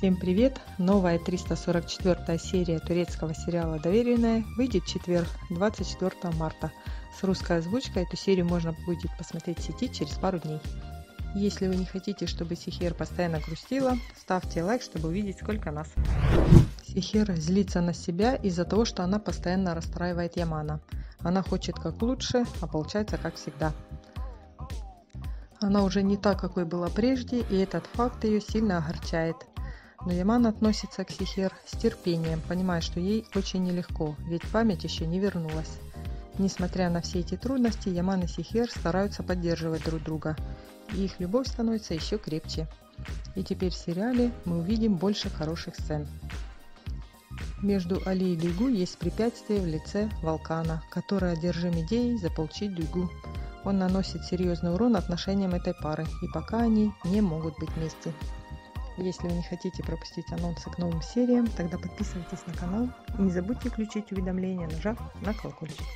Всем привет! Новая 344 серия турецкого сериала «Доверенная» выйдет в четверг, 24 марта. С русской озвучкой эту серию можно будет посмотреть в сети через пару дней. Если вы не хотите, чтобы Сихер постоянно грустила, ставьте лайк, чтобы увидеть сколько нас. Сихер злится на себя из-за того, что она постоянно расстраивает Ямана. Она хочет как лучше, а получается как всегда. Она уже не та, какой была прежде, и этот факт ее сильно огорчает. Но Яман относится к Сихер с терпением, понимая, что ей очень нелегко, ведь память еще не вернулась. Несмотря на все эти трудности, Яман и Сихер стараются поддерживать друг друга, и их любовь становится еще крепче. И теперь в сериале мы увидим больше хороших сцен. Между Али и Дуйгу есть препятствие в лице Волкана, который одержим идеей заполучить Дуйгу. Он наносит серьезный урон отношениям этой пары, и пока они не могут быть вместе. Если вы не хотите пропустить анонсы к новым сериям, тогда подписывайтесь на канал и не забудьте включить уведомления, нажав на колокольчик.